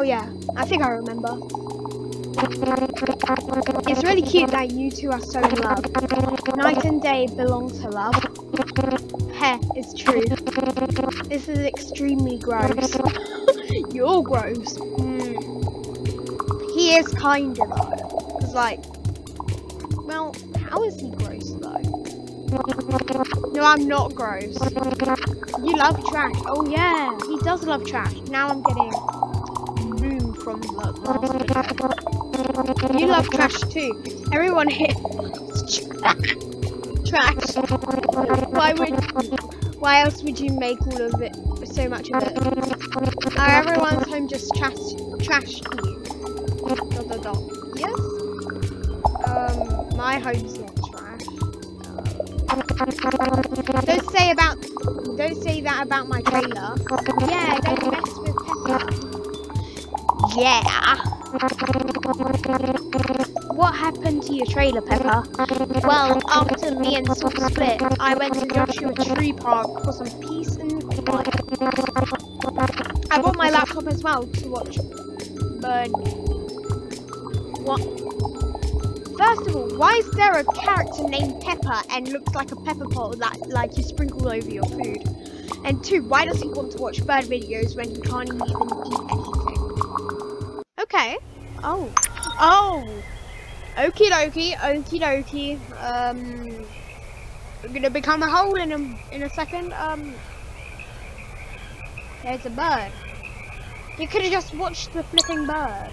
Oh yeah, I think I remember. It's really cute that you two are so in love. Night and day belong to love. Heh, it's true. This is extremely gross. You're gross. Hmm. He is kinda though. Cause like, well, how is he gross though? No, I'm not gross. You love trash. Oh yeah, he does love trash. Now I'm getting from. You love trash too. Everyone here trash. Why would? Why else would you make all of it? So much of it. Are everyone's home just trash? Trash? Dot dot dot. Yes. Um, my home's not trash. Don't say about. Don't say that about my trailer. Yeah, don't mess with Pepper. Yeah. What happened to your trailer, Pepper? Well, after me and Salt split, I went to Joshua Tree Park for some peace and quiet. I brought my laptop as well to watch Bird. What? First of all, why is there a character named Pepper and looks like a pepper pot that like you sprinkle over your food? And two, why does he want to watch bird videos when he can't even eat. Oh. Oh. Okie dokie, okie dokie. Um, we're gonna become a hole in a in a second. Um, there's a bird. You could have just watched the flipping bird.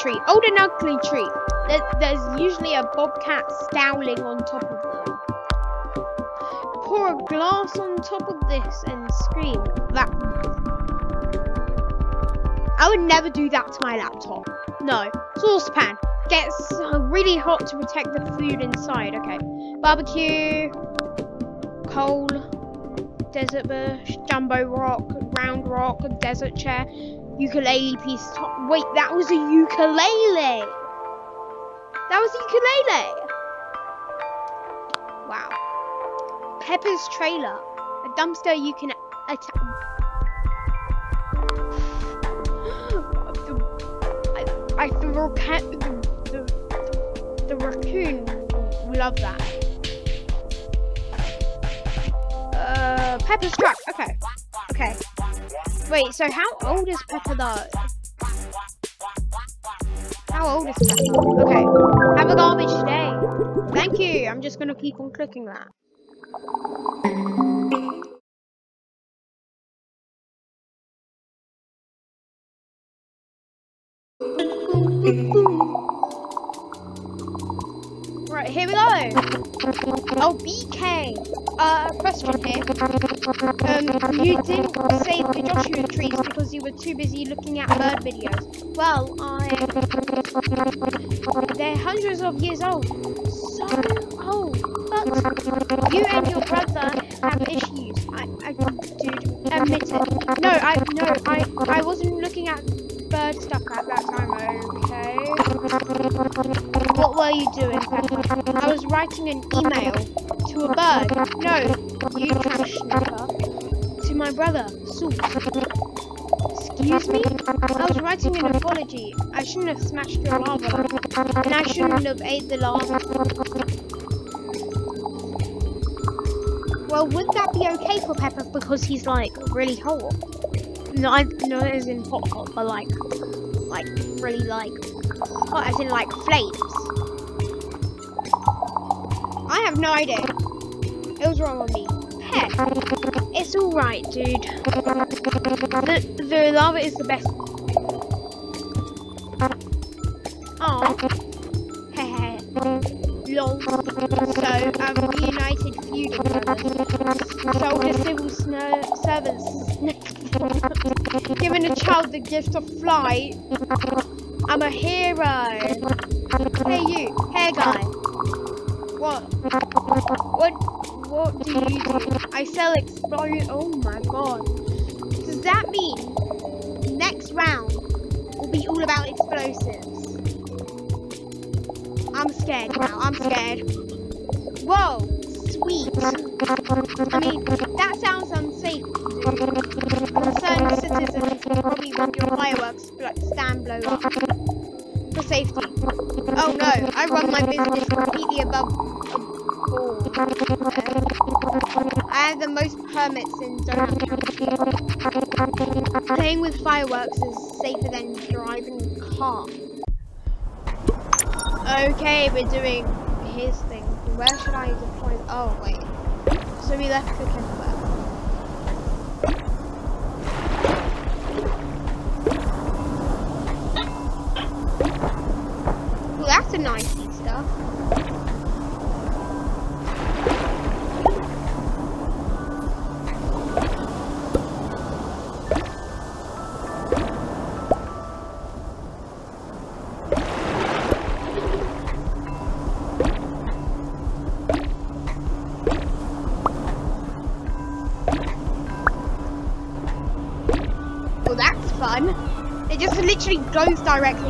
Tree, old and ugly tree. There, there's usually a bobcat scowling on top of them. Pour a glass on top of this and scream. That. I would never do that to my laptop. No. Saucepan. Gets really hot to protect the food inside. Okay. Barbecue. Coal. Desert bush. Jumbo rock. Round rock. Desert chair. Ukulele piece. Top. Wait, that was a ukulele. That was a ukulele. Wow. Pepper's trailer. A dumpster you can attack. I, the, roca- the, the, the raccoon love that. Uh, Pepper's truck. Okay. Okay. Wait, so how old is Pepper though? How old is Pepper? Okay. Have a garbage day. Thank you. I'm just gonna keep on clicking that. Right, here we go. Oh, BK. Uh, question here. Um, you didn't save the Joshua trees because you were too busy looking at bird videos. Well, I... They're hundreds of years old. So old. But you and your brother have issues. I, I, dude, admit it. No, I, no, I, I wasn't looking at bird stuff at that time? What were you doing? I was writing an email to a bird. No, you trash. To my brother, Salt. Excuse me? I was writing an apology. I shouldn't have smashed your lava. And I shouldn't have ate the lava. Well, would that be okay for Pepper because he's like really hot? No, I no, as in hot hot, but like, like really like hot, as in like flames. I have no idea. It was wrong on me. Pet, it's all right, dude. The the lava is the best. Oh, hehe. Lol. So, um, reunited brothers. Soldier civil sno- servants. Giving a child the gift of flight. I'm a hero. Hey you, hair guy. What? What? What do you do? I sell explode. Oh my god. Does that mean next round will be all about explosives? I'm scared now. I'm scared. Whoa, sweet. I mean, that sounds unsafe. Concerned citizens probably want your fireworks stand blow up safety. Oh no, I run my business completely above board. I have the most permits in County. Playing with fireworks is safer than driving a car. Okay, we're doing his thing. Where should I deploy? Oh wait. So we left the camper. Nice stuff. Well, that's fun. It just literally goes directly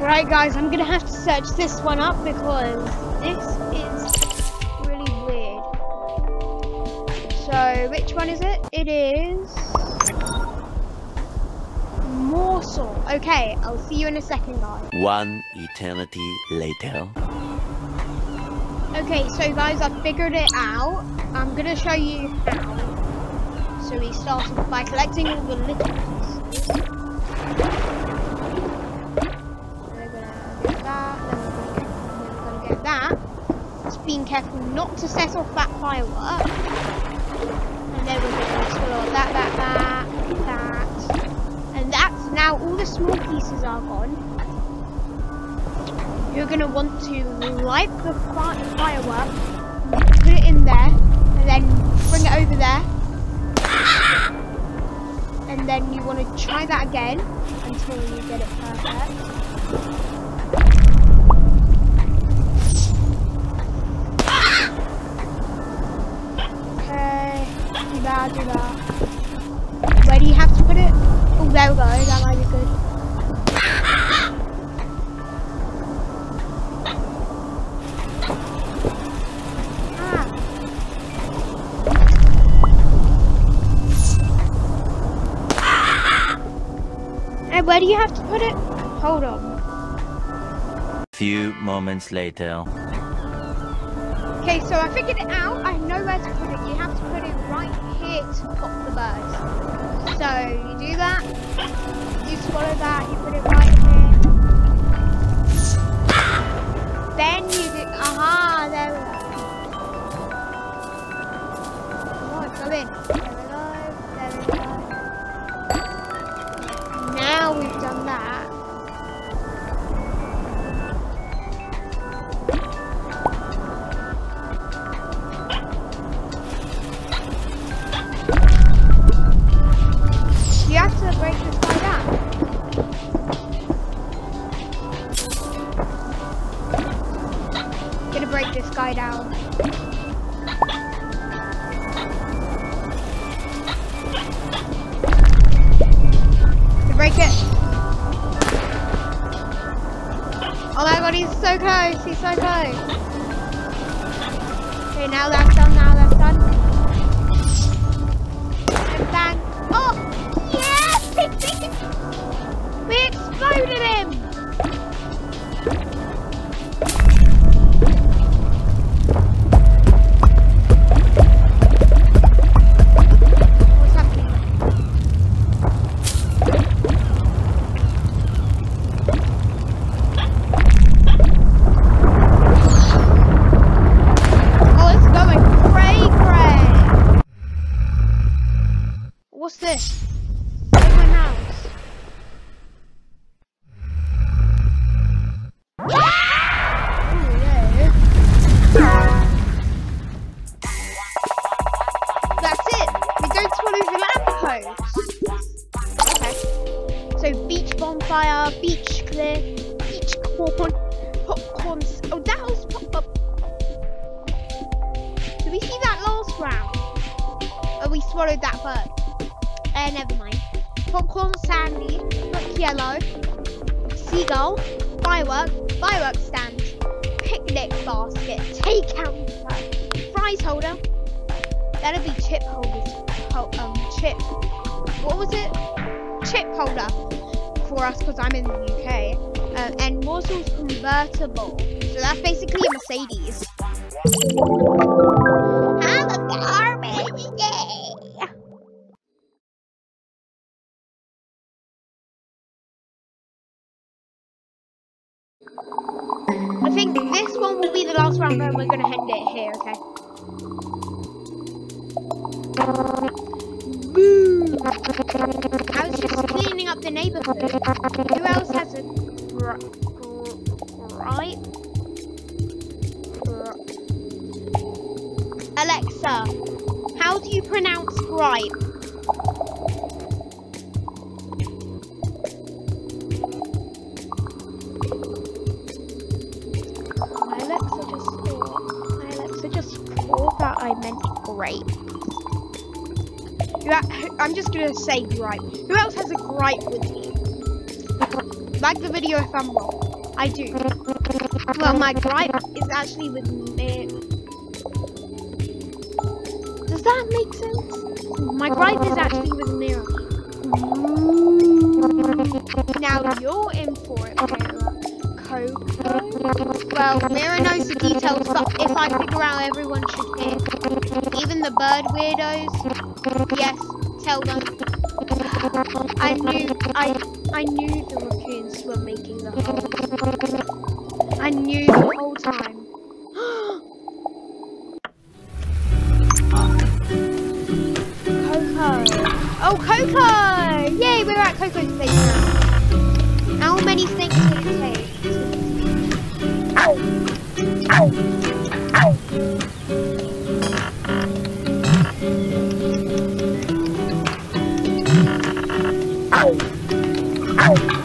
Right guys, I'm gonna have to search this one up because this is really weird. So, which one is it? It is... Morsel. Okay, I'll see you in a second guys. One eternity later. Okay, so guys, I figured it out. I'm gonna show you how. So we start by collecting all the little pieces. We're gonna get that, then we're gonna get, we're gonna get that. Just being careful not to set off that firework. And then we're gonna explore that, that, that, that. And that's now all the small pieces are gone you're going to want to light the firework, put it in there, and then bring it over there. And then you want to try that again until you get it perfect. Okay, do that, do that. Where do you have to put it? Oh, there we go, that might be good. Do you have to put it? Hold on. A few moments later. Okay, so I figured it out. I know where to put it. You have to put it right here to pop the birds. So you do that. You swallow that. You put it right Okay, now that's. Now What was it? Chip holder for us because I'm in the UK. Uh, and Morsel's convertible. So that's basically a Mercedes. Have a garbage day. I think this one will be the last round, but we're gonna end it here, okay? I was just cleaning up the neighborhood. Who else has a gr-? Gr- Alexa, how do you pronounce gripe? Alexa just thought. Alexa just thought that I meant grape. I'm just gonna say gripe. Who else has a gripe with me? Like the video if I'm wrong. I do. Well, my gripe is actually with me. Does that make sense? My gripe is actually with Mira. Now you're in for it, Mira. Coco. Well, Mira knows the details, but if I figure out everyone should pick, even the bird weirdos, yes, tell them. I knew, I, I knew the raccoons were making the hole. I knew the whole time. I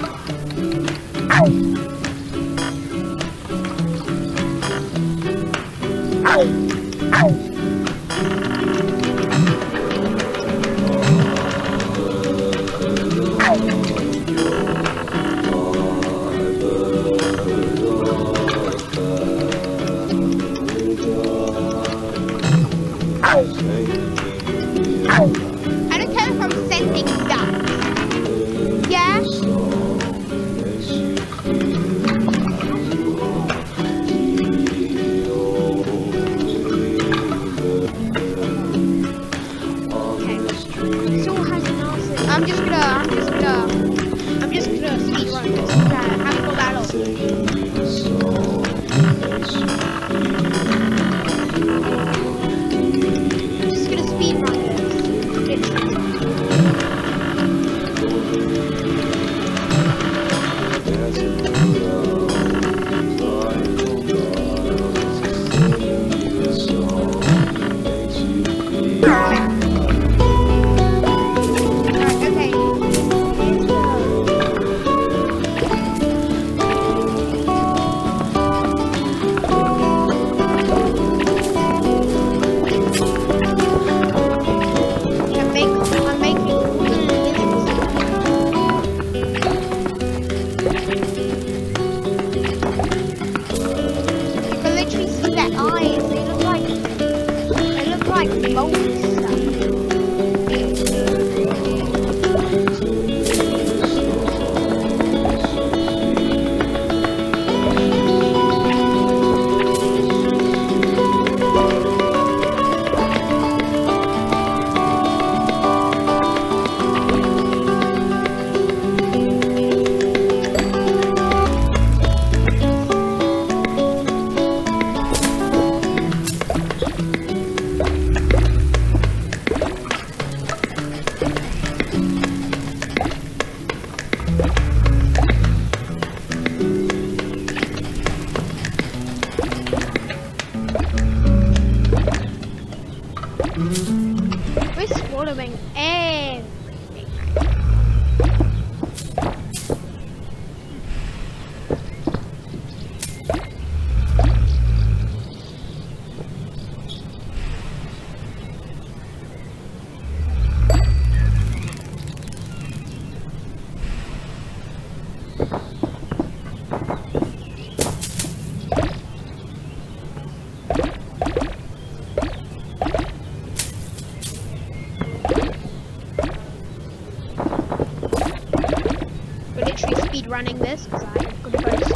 running this because I'm good boast.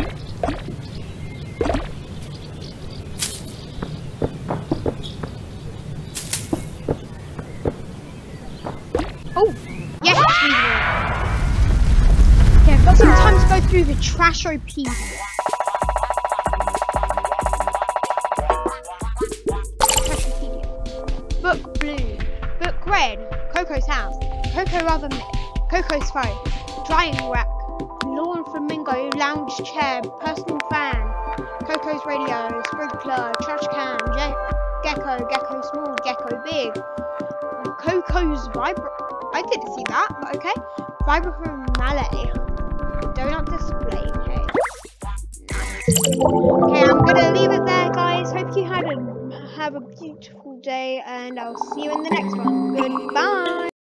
Oh, yes. Okay, I've got some time to go through the Trashopedia. Trashopedia. Book blue. Book red. Coco's house. Coco myth. Coco's phone. Drying rack. Lounge chair. Personal fan. Coco's radio. Sprinkler. Trash can. Je- gecko. Gecko small. Gecko big. Coco's vibra. I didn't see that, but okay. Vibraphone mallet. Donut display. Okay, I'm gonna leave it there, guys. Hope you had a have a beautiful day, and I'll see you in the next one. Goodbye.